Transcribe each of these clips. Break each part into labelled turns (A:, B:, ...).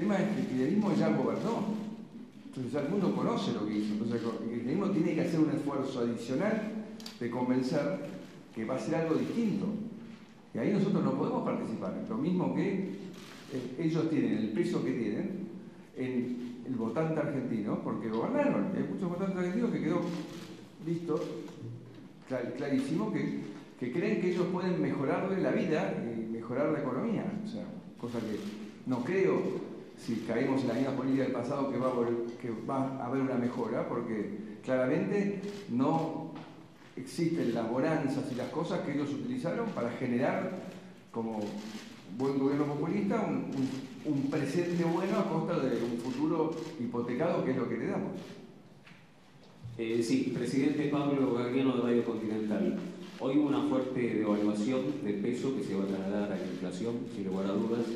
A: El tema es que el kirchnerismo ya gobernó, entonces el mundo conoce lo que hizo, entonces el kirchnerismo tiene que hacer un esfuerzo adicional de convencer que va a ser algo distinto. Y ahí nosotros no podemos participar, lo mismo que eh, ellos tienen el peso que tienen en el votante argentino, porque gobernaron. Hay muchos votantes argentinos que quedó visto clarísimo que, que creen que ellos pueden mejorarle la vida y mejorar la economía. O sea, cosa que no creo, si caemos en la misma política del pasado, que va, a, haber una mejora, porque claramente no existen las bonanzas y las cosas que ellos utilizaron para generar, como buen gobierno populista, un, presente bueno a costa de un futuro hipotecado, que es lo que le damos.
B: Eh, sí, presidente Pablo Gardiano de Radio Continental. Hoy hubo una fuerte devaluación del peso que se va a trasladar a la inflación, sin lugar a dudas.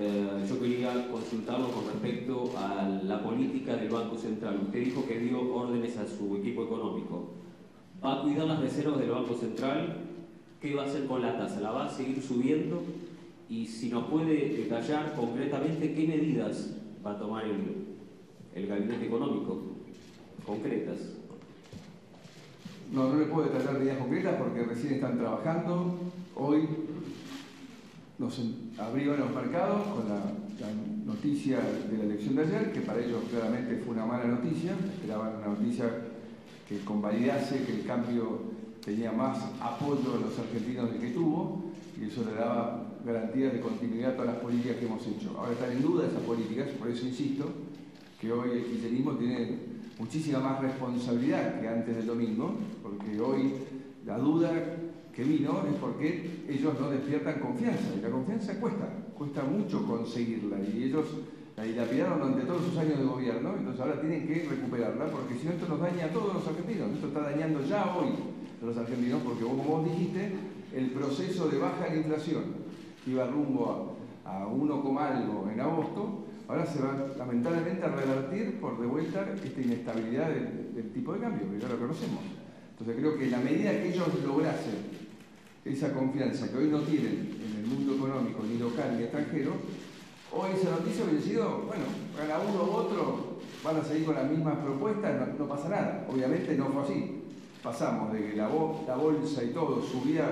B: Eh, yo quería consultarlo con respecto a la política del Banco Central. Usted dijo que dio órdenes a su equipo económico. ¿Va a cuidar las reservas del Banco Central? ¿Qué va a hacer con la tasa? ¿La va a seguir subiendo? Y si nos puede detallar concretamente qué medidas va a tomar el, el gabinete económico, concretas.
A: No, no le puedo detallar medidas concretas porque recién están trabajando. Hoy nos abrieron los mercados con la, noticia de la elección de ayer, que para ellos claramente fue una mala noticia, esperaban una noticia que convalidase que el cambio tenía más apoyo de los argentinos del que tuvo, y eso le daba garantías de continuidad a todas las políticas que hemos hecho. Ahora están en duda esas políticas, por eso insisto que hoy el kirchnerismo tiene muchísima más responsabilidad que antes del domingo, porque hoy la duda que vino es porque ellos no despiertan confianza, y la confianza cuesta, cuesta mucho conseguirla, y ellos la dilapidaron durante todos sus años de gobierno, entonces ahora tienen que recuperarla, porque si no esto nos daña a todos los argentinos, esto está dañando ya hoy a los argentinos, porque como vos dijiste, el proceso de baja de la inflación iba rumbo a, a uno algo en agosto, ahora se va lamentablemente a revertir por de vuelta esta inestabilidad del tipo de cambio, que ya lo conocemos. Entonces creo que la medida que ellos lograsen esa confianza que hoy no tienen en el mundo económico, ni local ni extranjero, hoy esa noticia hubiera sido, bueno, para uno u otro van a seguir con las mismas propuestas, no, pasa nada. Obviamente no fue así. Pasamos de que la, bolsa y todo subía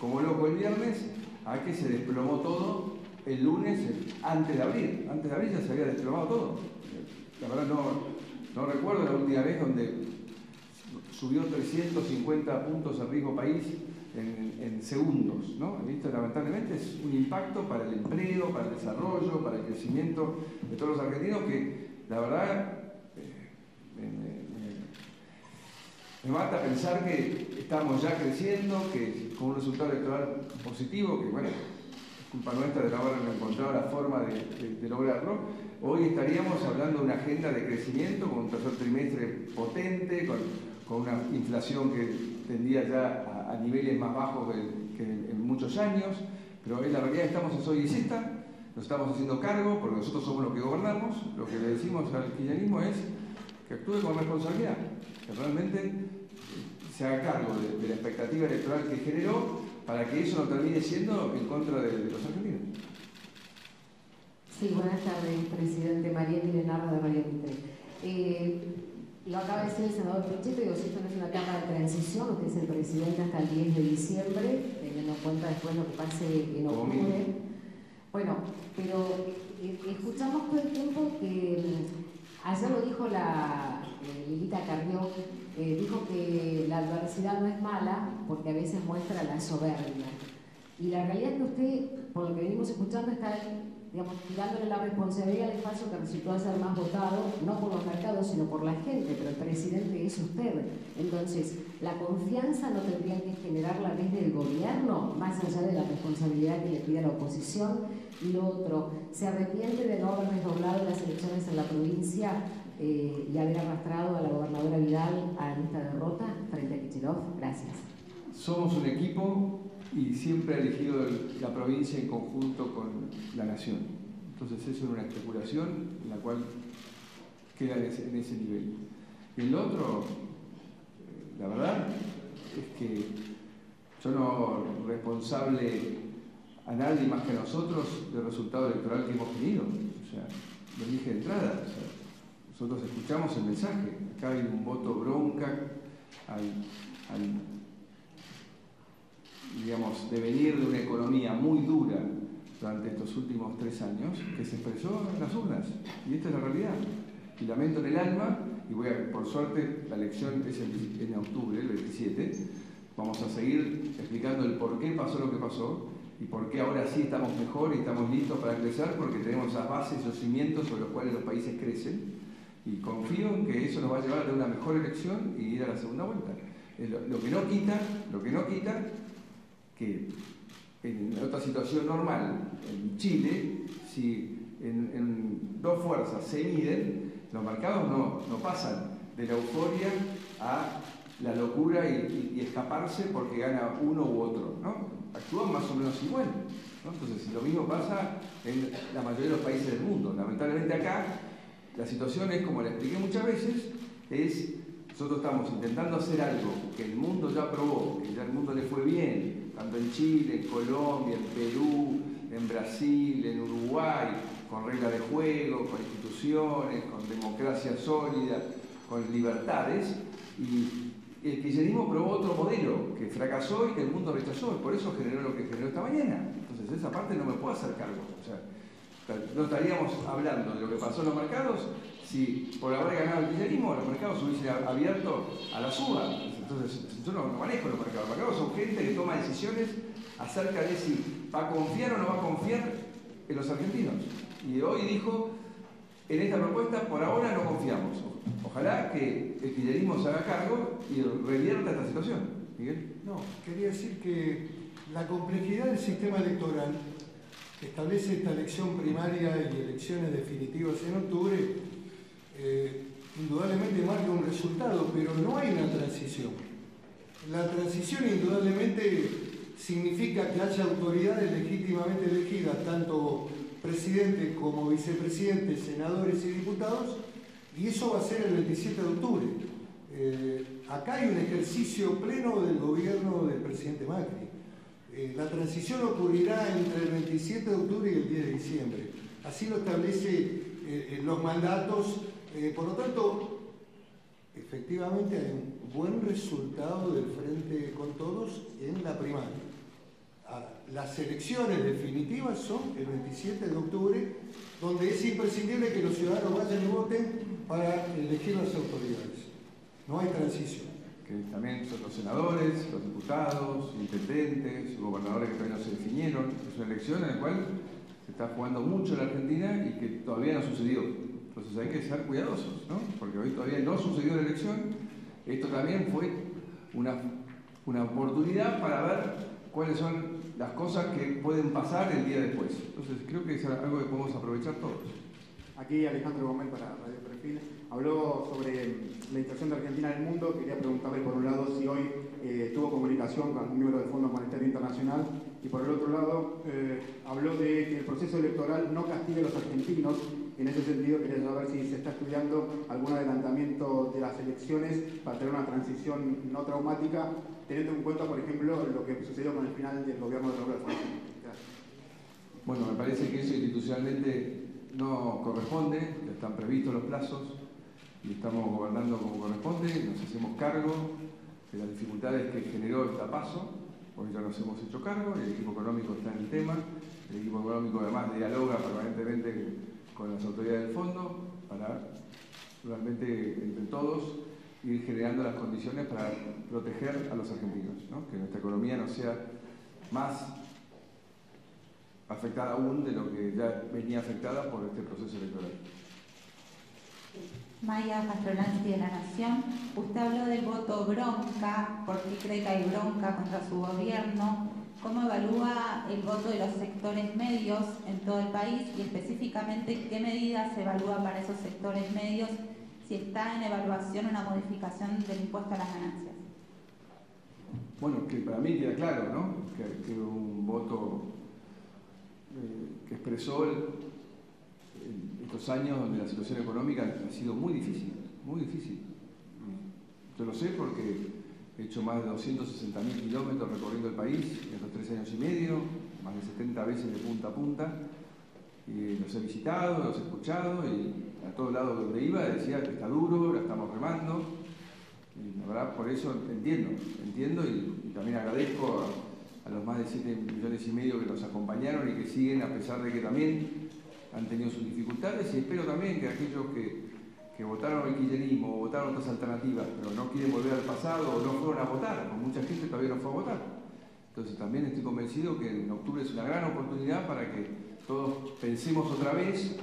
A: como loco el viernes a que se desplomó todo el lunes antes de abril. Antes de abril ya se había desplomado todo. La verdad no, no recuerdo la última vez donde subió 350 puntos el riesgo país en, segundos. ¿no? Esto lamentablemente es un impacto para el empleo, para el desarrollo, para el crecimiento de todos los argentinos que la verdad eh, me, mata pensar que estamos ya creciendo, que con un resultado electoral positivo, que bueno, es culpa nuestra de no haber encontrado la forma de, lograrlo, hoy estaríamos hablando de una agenda de crecimiento con un tercer trimestre potente, con, con una inflación que tendría ya a niveles más bajos que en muchos años, pero en la realidad estamos en Soy nos estamos haciendo cargo, porque nosotros somos los que gobernamos, lo que le decimos al kirchnerismo es que actúe con responsabilidad, que realmente se haga cargo de, la expectativa electoral que generó para que eso no termine siendo en contra de, los argentinos.
C: Sí, buenas tardes, presidente María Leonardo de Mitre. Eh, lo acaba de decir el senador Pichetto, digo, si esto no es una Cámara de transición, usted es el presidente hasta el 10 de diciembre, teniendo en cuenta después lo que pase en octubre. Bueno, pero eh, escuchamos todo el tiempo que mm, ayer lo dijo la eh, Lilita Carrió, eh, dijo que la adversidad no es mala porque a veces muestra la soberbia. Y la realidad es que usted, por lo que venimos escuchando, está digamos, tirándole la responsabilidad al espacio que resultó ser más votado, no por los mercados, sino por la gente, pero el presidente es usted. Entonces, la confianza no tendría que generarla desde el gobierno, más allá de la responsabilidad que le pide la oposición. Y lo otro, ¿se arrepiente de no haber desdoblado las elecciones en la provincia eh, y haber arrastrado a la gobernadora Vidal a esta derrota frente a Kichilov? Gracias.
A: Somos un equipo y siempre ha elegido la provincia en conjunto con la nación. Entonces eso es una especulación en la cual queda en ese, nivel. El otro, eh, la verdad, es que yo no responsable a nadie más que a nosotros del resultado electoral que hemos tenido. O sea, dije de entrada, nosotros escuchamos el mensaje, acá hay un voto bronca al, digamos, devenir de una economía muy dura durante estos últimos tres años que se expresó en las urnas. Y esta es la realidad. Y lamento en el alma, y voy a, por suerte, la elección es en octubre, el 27, vamos a seguir explicando el por qué pasó lo que pasó y por qué ahora sí estamos mejor y estamos listos para crecer, porque tenemos esas bases, esos cimientos sobre los cuales los países crecen. Y confío en que eso nos va a llevar a una mejor elección y ir a la segunda vuelta. Lo, que no quita, lo que no quita, en otra situación normal, en Chile, si en, dos fuerzas se miden, los mercados no, no, pasan de la euforia a la locura y, escaparse porque gana uno u otro, ¿no? Actúan más o menos igual. Entonces, lo mismo pasa en la mayoría de los países del mundo. Lamentablemente acá, la situación es, como le expliqué muchas veces, es nosotros estamos intentando hacer algo que el mundo ya probó, que ya el mundo le fue bien, tanto en Chile, en Colombia, en Perú, en Brasil, en Uruguay, con reglas de juego, con instituciones, con democracia sólida, con libertades, y el kirchnerismo probó otro modelo que fracasó y que el mundo rechazó, y por eso generó lo que generó esta mañana. Entonces esa parte no me puedo hacer cargo. No estaríamos hablando de lo que pasó en los mercados si por haber ganado el kirchnerismo los mercados se hubiesen abierto a la suba. Entonces yo no, manejo los mercados. Los mercados son gente que toma decisiones acerca de si va a confiar o no va a confiar en los argentinos. Y hoy dijo, en esta propuesta por ahora no confiamos. Ojalá que el kirchnerismo se haga cargo y revierta esta situación. Miguel.
D: No, quería decir que la complejidad del sistema electoral establece esta elección primaria y elecciones definitivas en octubre, eh, indudablemente marca un resultado, pero no hay una transición. La transición indudablemente significa que haya autoridades legítimamente elegidas, tanto presidente como vicepresidente, senadores y diputados, y eso va a ser el 27 de octubre. Eh, acá hay un ejercicio pleno del gobierno del presidente Macri. Eh, la transición ocurrirá entre el 27 de octubre y el 10 de diciembre. Así lo establece eh, los mandatos. por lo tanto, efectivamente hay un buen resultado del Frente con Todos en la primaria las elecciones definitivas son el 27 de octubre, donde es imprescindible que los ciudadanos vayan y voten para elegir las autoridades. No hay transición.
A: Son los senadores, los diputados, intendentes, gobernadores que todavía no se definieron. Es una elección en la cual se está jugando mucho la Argentina y que todavía no sucedió. Entonces hay que ser cuidadosos, ¿no? Porque hoy todavía no sucedió la elección. Esto también fue una, una oportunidad para ver cuáles son las cosas que pueden pasar el día después. Entonces creo que es algo que podemos aprovechar todos.
E: Aquí Alejandro Gómez para Radio Perfil. Habló sobre la inserción de Argentina en el mundo. Quería preguntarle por un lado si hoy eh, tuvo comunicación con un miembro del Fondo Monetario Internacional y por el otro lado eh, habló de que el proceso electoral no castigue a los argentinos. En ese sentido quería saber si se está estudiando algún adelantamiento de las elecciones para tener una transición no traumática teniendo en cuenta, por ejemplo, lo que sucedió con el final del gobierno de Roberto.
A: Bueno, me parece que eso institucionalmente no corresponde, están previstos los plazos y estamos gobernando como corresponde, nos hacemos cargo de las dificultades que generó esta paso, porque ya nos hemos hecho cargo, el equipo económico está en el tema, el equipo económico además dialoga permanentemente con las autoridades del fondo para realmente entre todos ir generando las condiciones para proteger a los argentinos, que nuestra economía no sea más afectada aún de lo que ya venía afectada por este proceso electoral.
F: Maya Castrolansky de La Nación, usted habló del voto bronca, porque cree que hay bronca contra su gobierno. ¿Cómo evalúa el voto de los sectores medios en todo el país y específicamente qué medidas se evalúa para esos sectores medios si está en evaluación una modificación del impuesto a las ganancias.
A: Bueno, que para mí queda claro, ¿no? Que, un voto eh, que expresó años donde la situación económica ha sido muy difícil, muy difícil. Yo lo sé porque he hecho más de 260.000 kilómetros recorriendo el país en estos tres años y medio, más de 70 veces de punta a punta, Y los he visitado, los he escuchado y a todos lados donde iba decía que está duro, la estamos remando. Y la verdad, por eso entiendo, entiendo y, también agradezco a, los más de 7 millones y medio que nos acompañaron y que siguen, a pesar de que también han tenido sus dificultades. Y espero también que aquellos que, votaron el kirchnerismo o votaron otras alternativas, pero no quieren volver al pasado o no fueron a votar, porque mucha gente todavía no fue a votar. Entonces también estoy convencido que en octubre es una gran oportunidad para que todos pensemos otra vez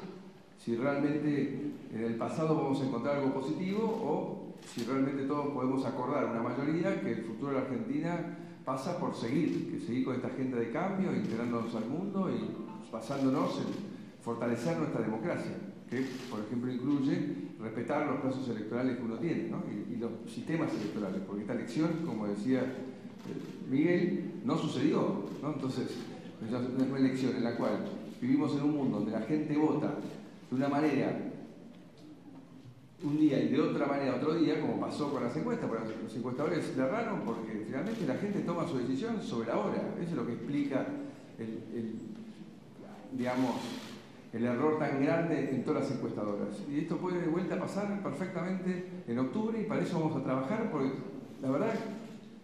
A: si realmente en el pasado vamos a encontrar algo positivo o si realmente todos podemos acordar, una mayoría, que el futuro de la Argentina pasa por seguir, que seguir con esta agenda de cambio, integrándonos al mundo y basándonos en fortalecer nuestra democracia, que por ejemplo incluye respetar los plazos electorales que uno tiene y, los sistemas electorales, porque esta elección, como decía eh, Miguel, no sucedió. ¿no? Entonces, es una elección en la cual vivimos en un mundo donde la gente vota de una manera un día y de otra manera otro día, como pasó con las encuestas, porque los encuestadores le erraron porque finalmente la gente toma su decisión sobre la hora. Eso es lo que explica digamos, el error tan grande en todas las encuestadoras. Y esto puede de vuelta pasar perfectamente en octubre y para eso vamos a trabajar, porque la verdad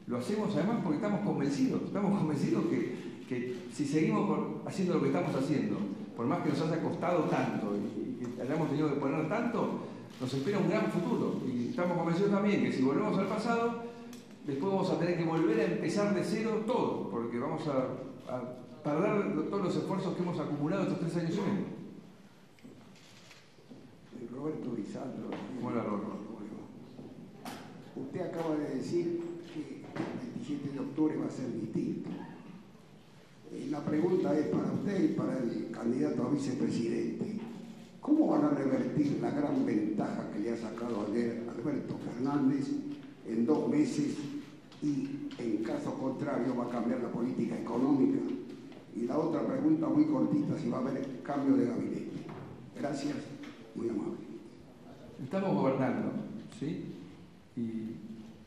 A: lo hacemos además porque estamos convencidos, estamos convencidos que, que si seguimos haciendo lo que estamos haciendo, por más que nos haya costado tanto y, que hayamos tenido que poner tanto, nos espera un gran futuro. Y estamos convencidos también que si volvemos al pasado, después vamos a tener que volver a empezar de cero todo, porque vamos a, perder todos los esfuerzos que hemos acumulado estos tres años y.
G: Roberto Lisandro.
A: Hola, Roberto.
G: Usted acaba de decir que el 27 de octubre va a ser distinto. Eh, la pregunta es para usted y para el candidato a vicepresidente. ¿Cómo van a revertir la gran ventaja que le ha sacado ayer Alberto Fernández en dos meses y en caso contrario va a cambiar la política económica? Y la otra pregunta muy cortita, si va a haber cambio de gabinete. Gracias, muy amable.
A: Estamos gobernando, ¿sí? Y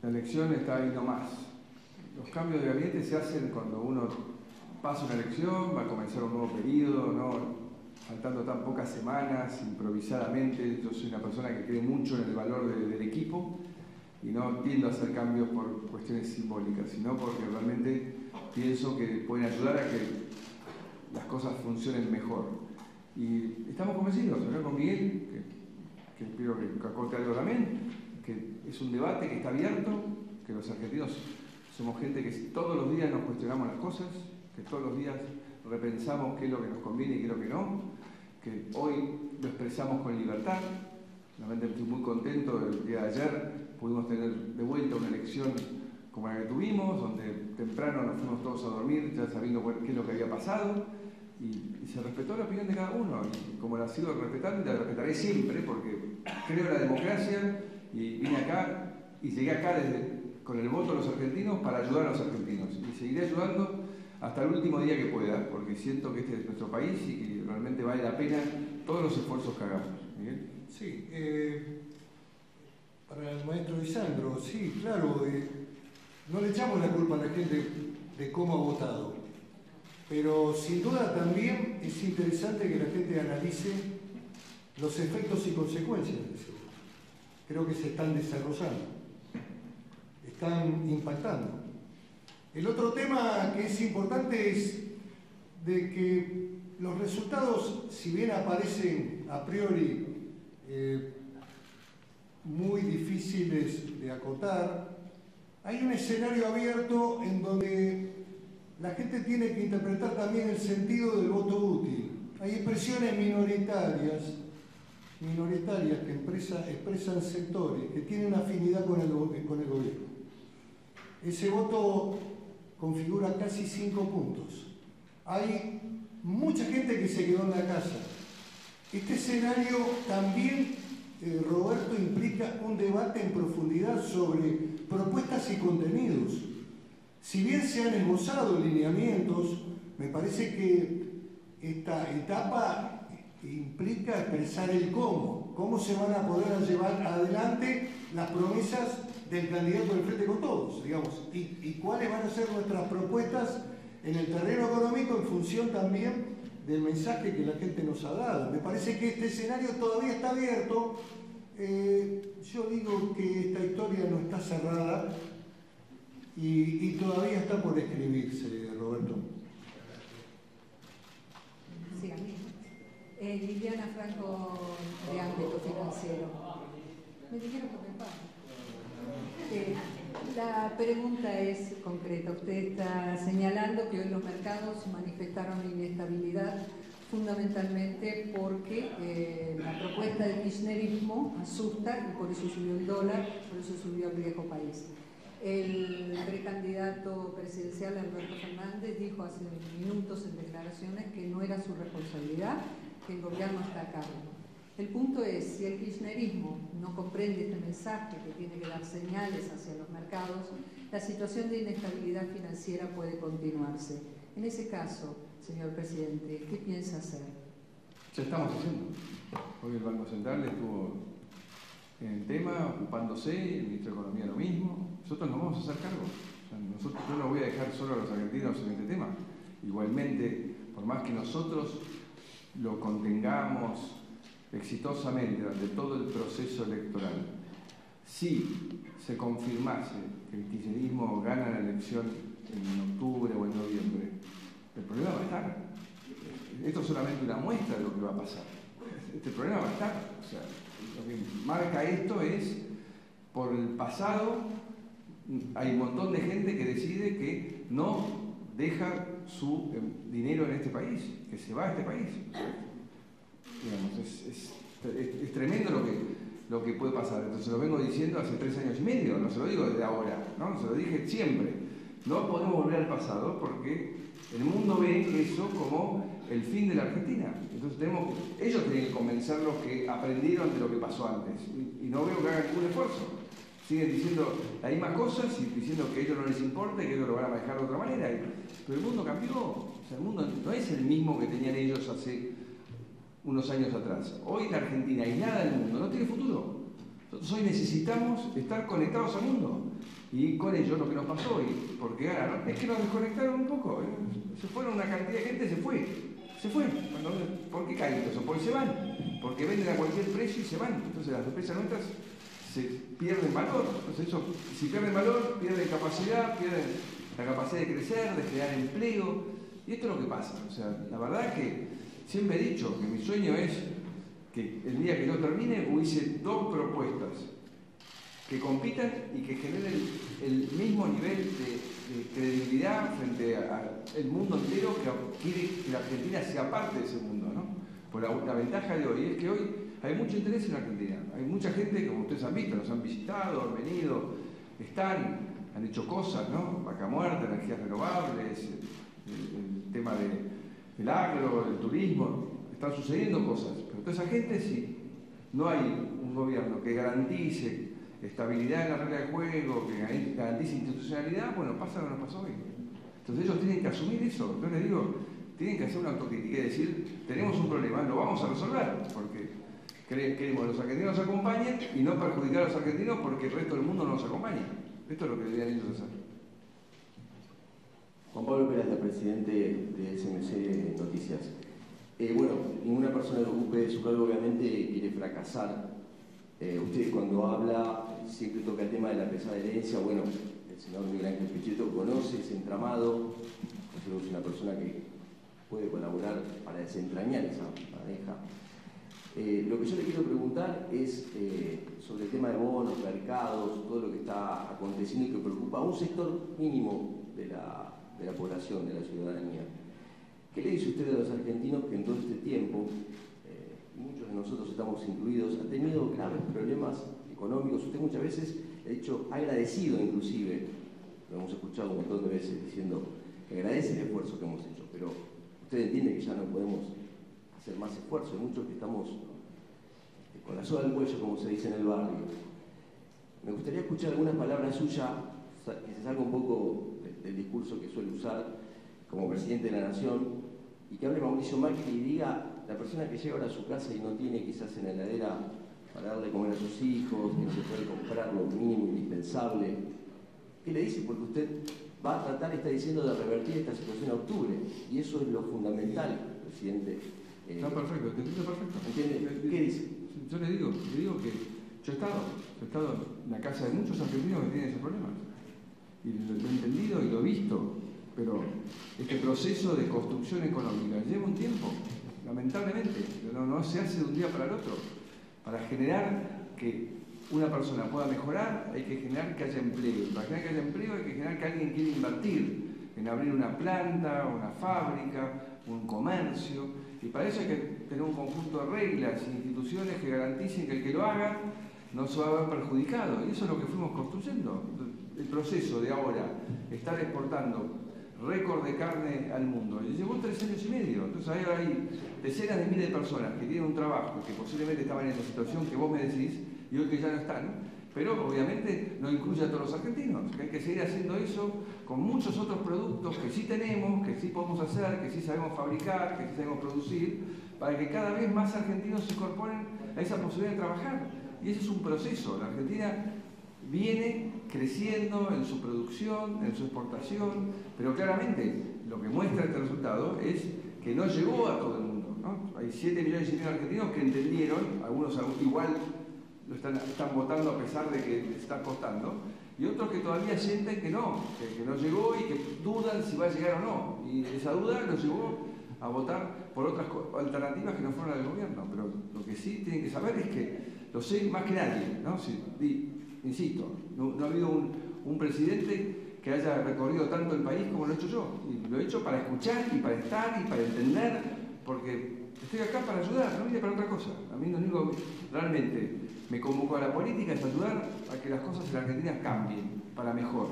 A: la elección está ahí nomás. Los cambios de gabinete se hacen cuando uno pasa una elección, va a comenzar un nuevo periodo, ¿no? faltando tan pocas semanas, improvisadamente. Yo soy una persona que cree mucho en el valor del equipo y no tiendo a hacer cambios por cuestiones simbólicas, sino porque realmente pienso que pueden ayudar a que las cosas funcionen mejor. Y estamos convencidos, acá con Miguel, que, que espero que acorte algo también, que es un debate que está abierto, que los argentinos somos gente que todos los días nos cuestionamos las cosas, que todos los días repensamos qué es lo que nos conviene y qué es lo que no, que hoy lo expresamos con libertad. Realmente estoy muy contento del día de ayer, pudimos tener de vuelta una elección como la que tuvimos, donde temprano nos fuimos todos a dormir ya sabiendo qué es lo que había pasado y, se respetó la opinión de cada uno y como la sigo respetando la respetaré siempre porque creo en la democracia y vine acá y llegué acá con el voto de los argentinos para ayudar a los argentinos y seguiré ayudando hasta el último día que pueda, porque siento que este es nuestro país y que realmente vale la pena todos los esfuerzos que hagamos. ¿Miguel?
D: Sí, eh, para el maestro Lisandro, sí, claro, eh, no le echamos la culpa a la gente de cómo ha votado, pero sin duda también es interesante que la gente analice los efectos y consecuencias de ese voto. Creo que se están desarrollando, están impactando. El otro tema que es importante es de que los resultados, si bien aparecen a priori eh, muy difíciles de acotar, hay un escenario abierto en donde la gente tiene que interpretar también el sentido del voto útil. Hay expresiones minoritarias, minoritarias que expresan sectores que tienen afinidad con el, con el gobierno. Ese voto configura casi cinco puntos. Hay mucha gente que se quedó en la casa. Este escenario también, eh, Roberto, implica un debate en profundidad sobre propuestas y contenidos. Si bien se han esbozado lineamientos, me parece que esta etapa implica expresar el cómo, cómo se van a poder llevar adelante las promesas del candidato del Frente con Todos, digamos, y, cuáles van a ser nuestras propuestas en el terreno económico en función también del mensaje que la gente nos ha dado. Me parece que este escenario todavía está abierto. Eh, yo digo que esta historia no está cerrada y, todavía está por escribirse, Roberto.
H: Sí, a mí. Eh, Liliana Franco, de ámbito financiero. Me dijeron que me. Eh, la pregunta es concreta. Usted está señalando que hoy los mercados manifestaron inestabilidad fundamentalmente porque eh, la propuesta del kirchnerismo asusta y por eso subió el dólar, por eso subió el viejo país. El precandidato presidencial Alberto Fernández dijo hace minutos en declaraciones que no era su responsabilidad, que el gobierno está a cargo. El punto es, si el kirchnerismo no comprende este mensaje que tiene que dar señales hacia los mercados, la situación de inestabilidad financiera puede continuarse. En ese caso, señor presidente, ¿qué piensa hacer?
A: Ya estamos haciendo. Hoy el Banco Central estuvo en el tema, ocupándose, el ministro de Economía lo mismo. Nosotros nos vamos a hacer cargo. yo no voy a dejar solo a los argentinos en este tema. Igualmente, por más que nosotros lo contengamos, exitosamente durante todo el proceso electoral, si se confirmase que el kirchnerismo gana la elección en octubre o en noviembre, el problema va a estar. Esto es solamente una muestra de lo que va a pasar. Este problema va a estar. O sea, lo que marca esto es, por el pasado, hay un montón de gente que decide que no deja su eh, dinero en este país, que se va a este país es, tremendo lo que, lo que puede pasar. Entonces lo vengo diciendo hace tres años y medio, no se lo digo desde ahora, ¿no? se lo dije siempre. No podemos volver al pasado porque el mundo ve eso como el fin de la Argentina. Entonces tenemos, ellos tienen que convencerlos que aprendieron de lo que pasó antes. Y, no veo que hagan ningún esfuerzo. Siguen diciendo las mismas cosas y diciendo que a ellos no les importa y que ellos lo van a manejar de otra manera. Pero el mundo cambió. O sea, el mundo no es el mismo que tenían ellos hace unos años atrás. Hoy la Argentina, aislada del mundo, no tiene futuro. Nosotros hoy necesitamos estar conectados al mundo. Y con ello lo que nos pasó hoy, porque ganaron, es que nos desconectaron un poco. ¿eh? Se fueron una cantidad de gente, se fue. Se fue. ¿Por qué caen? Porque se van. Porque venden a cualquier precio y se van. Entonces las empresas nuestras se pierden valor. Entonces eso, si pierden valor, pierden capacidad, pierden la capacidad de crecer, de crear empleo. Y esto es lo que pasa. O sea, la verdad es que Siempre he dicho que mi sueño es que el día que yo termine hubiese dos propuestas que compitan y que generen el mismo nivel de, credibilidad frente al mundo entero que quiere que la Argentina sea parte de ese mundo. ¿no? Por la, ventaja de hoy es que hoy hay mucho interés en la Argentina. Hay mucha gente, como ustedes han visto, nos han visitado, han venido, están, han hecho cosas, ¿no? Vaca muerta, energías renovables, el tema de el agro, el turismo, están sucediendo cosas. Pero toda esa gente, si no hay un gobierno que garantice estabilidad en la regla de juego, que garantice institucionalidad, bueno, pasa lo que nos pasó hoy. Entonces ellos tienen que asumir eso. Yo les digo, tienen que hacer una autocrítica y decir, tenemos un problema, lo vamos a resolver, porque queremos que los argentinos nos acompañen y no perjudicar a los argentinos porque el resto del mundo no nos acompaña. Esto es lo que deberían ellos hacer.
I: Juan Pablo Pérez, presidente de SMC Noticias. Eh, bueno, ninguna persona que ocupe su cargo obviamente quiere fracasar. Eh, usted cuando habla siempre toca el tema de la pesada herencia. Bueno, el senador Miguel Ángel Pichetto conoce ese entramado. es una persona que puede colaborar para desentrañar esa pareja. Eh, lo que yo le quiero preguntar es sobre el tema de bonos, mercados, todo lo que está aconteciendo y que preocupa a un sector mínimo de la de la población, de la ciudadanía. ¿Qué le dice usted a los argentinos que en todo este tiempo, eh, muchos de nosotros estamos incluidos, ha tenido graves problemas económicos? Usted muchas veces, ha dicho, agradecido inclusive, lo hemos escuchado un montón de veces diciendo agradece el esfuerzo que hemos hecho, pero usted entiende que ya no podemos más esfuerzo, hay muchos que estamos eh, con la soga al cuello, como se dice en el barrio. Me gustaría escuchar algunas palabras suyas, que se salga un poco el discurso que suele usar como presidente de la Nación, y que hable Mauricio Macri y diga, la persona que llega ahora a su casa y no tiene quizás en la heladera para darle comer a sus hijos, que no se puede comprar lo mínimo indispensable, ¿qué le dice? Porque usted va a tratar, está diciendo, de revertir esta situación a octubre, y eso es lo fundamental, presidente.
A: Eh, Está perfecto, te entiendo perfecto.
I: ¿Qué dice?
A: Yo le digo, le digo que yo he estado, he estado en la casa de muchos argentinos que tienen ese problema. Y lo, he entendido y lo he visto, pero este proceso de construcción económica lleva un tiempo, lamentablemente, no, no se hace de un día para el otro. Para generar que una persona pueda mejorar, hay que generar que haya empleo. Para generar que haya empleo hay que generar que alguien quiera invertir en abrir una planta, una fábrica, un comercio. Y para eso hay que tener un conjunto de reglas e instituciones que garanticen que el que lo haga no se va a ver perjudicado. Y eso es lo que fuimos construyendo. El proceso de ahora, estar exportando récord de carne al mundo. Y llevó tres años y medio. Entonces ahí hay decenas de miles de personas que tienen un trabajo, que posiblemente estaban en la situación que vos me decís, y hoy que ya no están, pero obviamente no incluye a todos los argentinos, que hay que seguir haciendo eso con muchos otros productos que sí tenemos, que sí podemos hacer, que sí sabemos fabricar, que sí sabemos producir, para que cada vez más argentinos se incorporen a esa posibilidad de trabajar. Y ese es un proceso. La Argentina viene creciendo en su producción, en su exportación, pero claramente lo que muestra este resultado es que no llegó a todo el mundo. Hay 7 millones y medio de argentinos que entendieron, algunos igual lo están, votando a pesar de que está costando, y otros que todavía sienten que no, que, no llegó y que dudan si va a llegar o no. Y esa duda los llevó a votar por otras alternativas que no fueron del gobierno. Pero lo que sí tienen que saber es que lo sé más que nadie, ¿no? insisto, no, ha habido un, un, presidente que haya recorrido tanto el país como lo he hecho yo. Y lo he hecho para escuchar y para estar y para entender, porque estoy acá para ayudar, no vine para otra cosa. A mí lo único realmente me convocó a la política es ayudar a que las cosas en la Argentina cambien para mejor,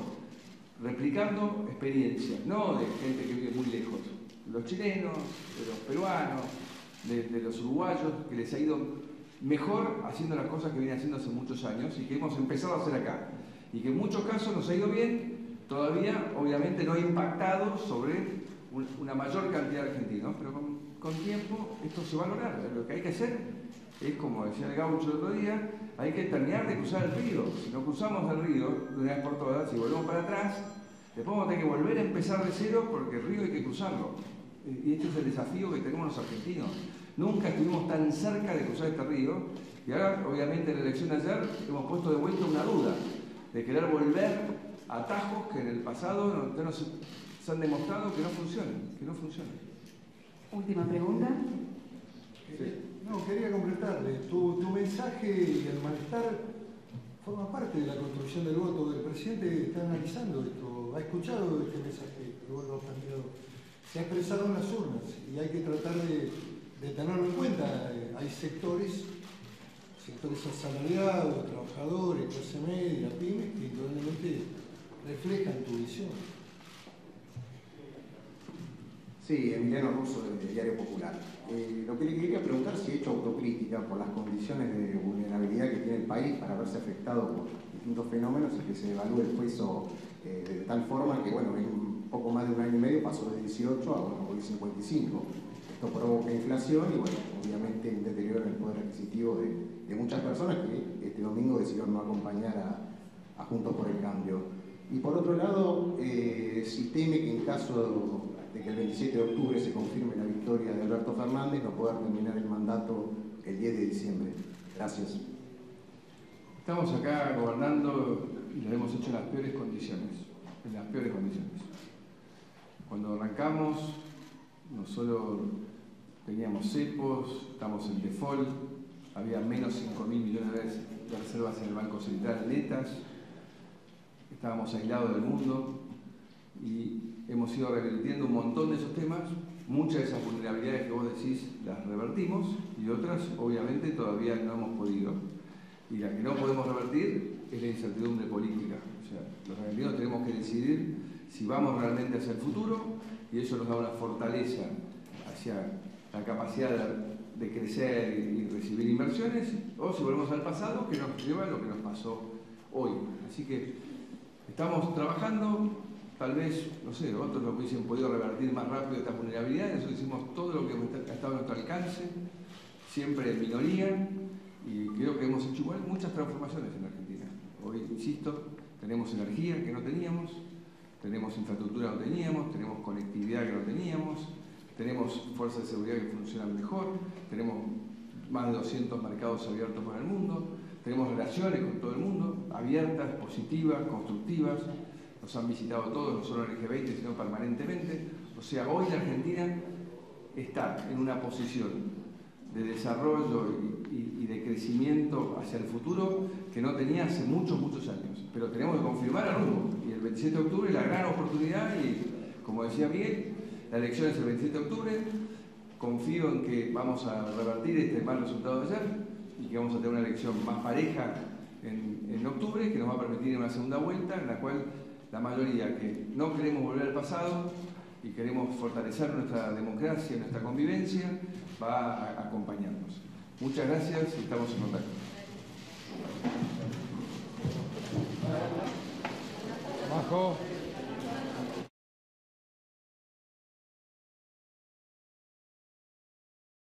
A: replicando experiencias, no de gente que vive muy lejos, los chilenos, de los peruanos, de, los uruguayos, que les ha ido mejor haciendo las cosas que vienen haciendo hace muchos años y que hemos empezado a hacer acá. Y que en muchos casos nos ha ido bien, todavía obviamente no ha impactado sobre una mayor cantidad de argentinos, pero con tiempo esto se va a lograr. Lo que hay que hacer es como decía el gaucho el otro día, hay que terminar de cruzar el río. Si no cruzamos el río de una vez por todas, si volvemos para atrás, después vamos a tener que volver a empezar de cero porque el río hay que cruzarlo. Y este es el desafío que tenemos los argentinos. Nunca estuvimos tan cerca de cruzar este río y ahora, obviamente, en la elección de ayer hemos puesto de vuelta una duda de querer volver a atajos que en el pasado no, se, han demostrado que no funcionan, que no funcionan.
C: Última pregunta.
D: Quería completarle. Tu, mensaje y el malestar forma parte de la construcción del voto. El presidente está analizando esto, ha escuchado este mensaje que lo planteado. Se ha expresado en las urnas y hay que tratar de, tenerlo en cuenta. Hay sectores, sectores asalariados, trabajadores, clase media, pymes, que indudablemente reflejan tu visión.
J: Sí, Emiliano Russo del Diario Popular. Eh, lo que le quería preguntar si he hecho autocrítica por las condiciones de vulnerabilidad que tiene el país para verse afectado por distintos fenómenos y que se evalúe el peso eh, de tal forma que, bueno, en poco más de un año y medio pasó de 18 a, bueno, hoy 55. Esto provoca inflación y, bueno, obviamente un deterioro en el poder adquisitivo de, muchas personas que este domingo decidieron no acompañar a, Juntos por el Cambio. Y por otro lado, eh, si teme que en caso de que el 27 de octubre se confirme la victoria de Alberto Fernández, no poder terminar el mandato el 10 de diciembre. Gracias.
A: Estamos acá gobernando y lo hemos hecho en las peores condiciones, en las peores condiciones. Cuando arrancamos, no solo teníamos cepos, estamos en default, había menos 5 mil millones de reservas en el Banco Central netas, estábamos aislados del mundo y hemos ido revirtiendo un montón de esos temas, muchas de esas vulnerabilidades que vos decís las revertimos y otras obviamente todavía no hemos podido. Y la que no podemos revertir es la incertidumbre política. O sea, los argentinos tenemos que decidir si vamos realmente hacia el futuro y eso nos da una fortaleza hacia la capacidad de, crecer y, recibir inversiones o si volvemos al pasado que nos lleva a lo que nos pasó hoy. Así que estamos trabajando Tal vez, no sé, otros lo hubiesen podido revertir más rápido estas vulnerabilidades, nosotros hicimos todo lo que ha estado a nuestro alcance, siempre en minoría, y creo que hemos hecho igual muchas transformaciones en Argentina. Hoy, insisto, tenemos energía que no teníamos, tenemos infraestructura que no teníamos, tenemos conectividad que no teníamos, tenemos fuerzas de seguridad que funcionan mejor, tenemos más de 200 mercados abiertos para el mundo, tenemos relaciones con todo el mundo, abiertas, positivas, constructivas, nos han visitado todos, no solo en el G20, sino permanentemente. O sea, hoy la Argentina está en una posición de desarrollo y, de crecimiento hacia el futuro que no tenía hace muchos, muchos años. Pero tenemos que confirmar el rumbo. Y el 27 de octubre la gran oportunidad y, como decía Miguel, la elección es el 27 de octubre. Confío en que vamos a revertir este mal resultado de ayer y que vamos a tener una elección más pareja en, en octubre, que nos va a permitir una segunda vuelta en la cual la mayoría que no queremos volver al pasado y queremos fortalecer nuestra democracia, nuestra convivencia, va a acompañarnos. Muchas gracias y estamos en contacto.